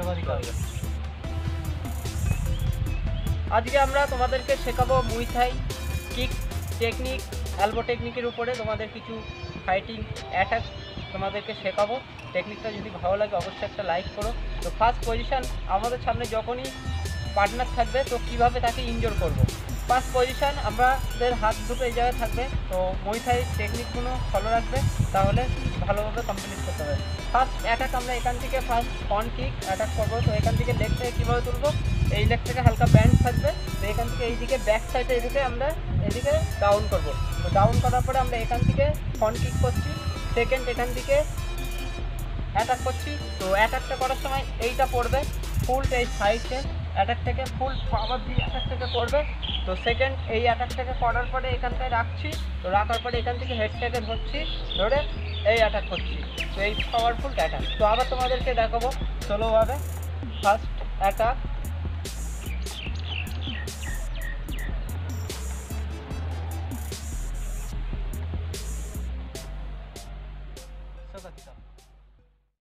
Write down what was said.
সবারই আজকে আমরা তোমাদেরকে শেখাবো Muay Thai kick technique, elbow টেকনিকের উপরে তোমাদের কিছু ফাইটিং অ্যাটাক তোমাদেরকে শেখাবো। টেকনিকটা যদি ভালো লাগে অবশ্যই একটা লাইক করো। তো ফার্স্ট পজিশান আমাদের সামনে যখনই পার্টনার থাকবে, তো কীভাবে তাকে ইনজোর করব? ফার্স্ট পজিশন, আমাদের হাত দুটো এই জায়গায় থাকবে। তো মইথাই টেকনিকগুলো ফলো রাখবে, তাহলে ভালোভাবে কমপ্লিট করতে হবে। ফার্স্ট অ্যাটাক আমরা এখান থেকে ফার্স্ট ফ্রন্ট কিক অ্যাটাক করব। তো এখান থেকে লেগ থেকে কীভাবে তুলবো? এই লেগ থেকে হালকা ব্যান্ড থাকবে। তো এখান থেকে এইদিকে ব্যাক সাইডে এদিকে আমরা এদিকে ডাউন করব। তো ডাউন করার পরে আমরা এখান থেকে ফ্রন্ট কিক করছি। সেকেন্ড এখান থেকে অ্যাটাক করছি। তো অ্যাটাকটা করার সময় এইটা পড়বে। ফুল এই সাইডে অ্যাটাকটাকে ফুল পাওয়ার দিয়ে অ্যাটাকটাকে করবে তো সেকেন্ড এই অ্যাটাকটাকে করার পরে এখানটায় রাখছি। তো রাখার পরে এখান থেকে হেডটাকে ধরছি, ধরে এই অ্যাটাক করছি। তো এই পাওয়ারফুল অ্যাটাক তো আবার তোমাদেরকে দেখাবো। সোলোভাবে ফার্স্ট অ্যাটাক